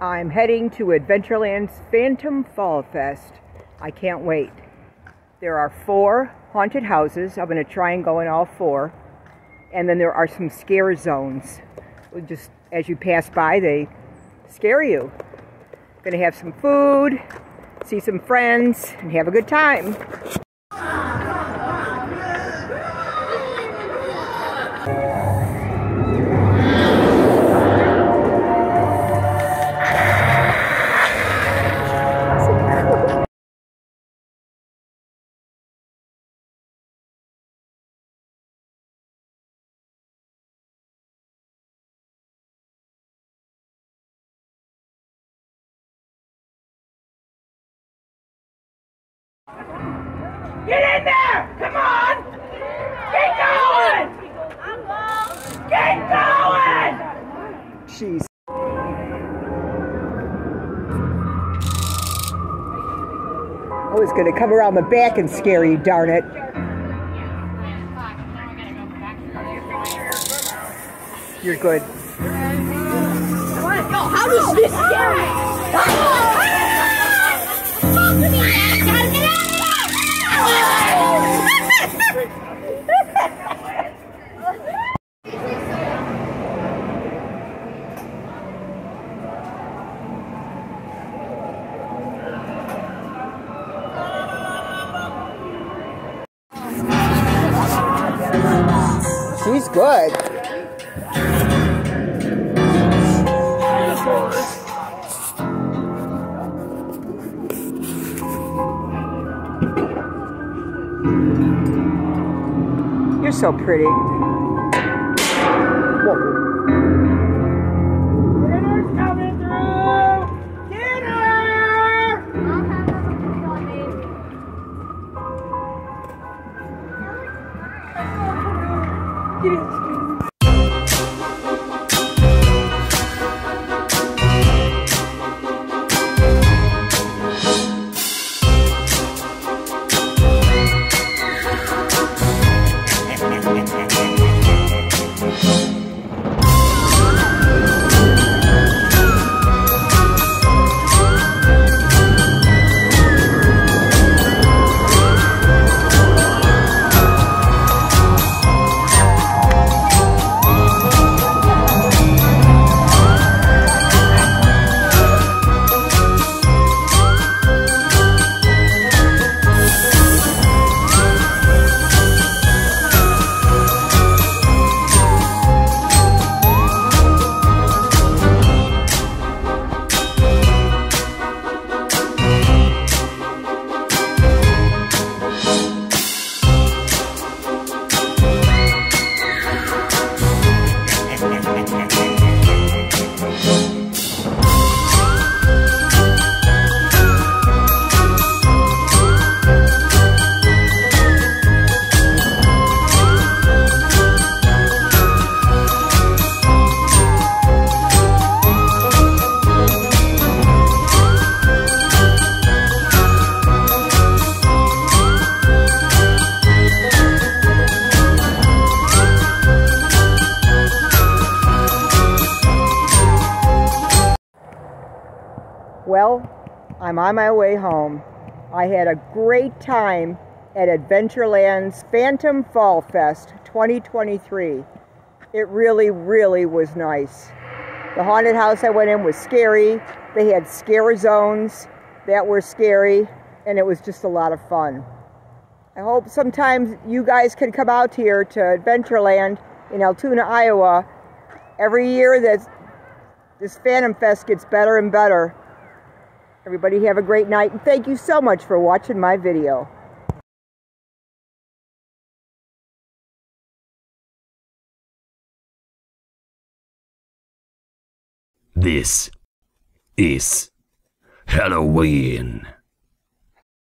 I'm heading to Adventureland's Phantom Fall Fest. I can't wait. There are four haunted houses. I'm going to try and go in all four. And then there are some scare zones. Just as you pass by, they scare you. Going to have some food, see some friends, and have a good time. Get in there! Come on! Get going! Get going! Jeez. I was going to come around the back and scare you, darn it. You're good. How does this scare She's good. You're so pretty. Whoa. Well, I'm on my way home. I had a great time at Adventureland's Phantom Fall Fest 2023. It really, really was nice. The haunted house I went in was scary. They had scare zones that were scary, and it was just a lot of fun. I hope sometimes you guys can come out here to Adventureland in Altoona, Iowa. Every year that this Phantom Fest gets better and better. Everybody have a great night, and thank you so much for watching my video. This is Halloween.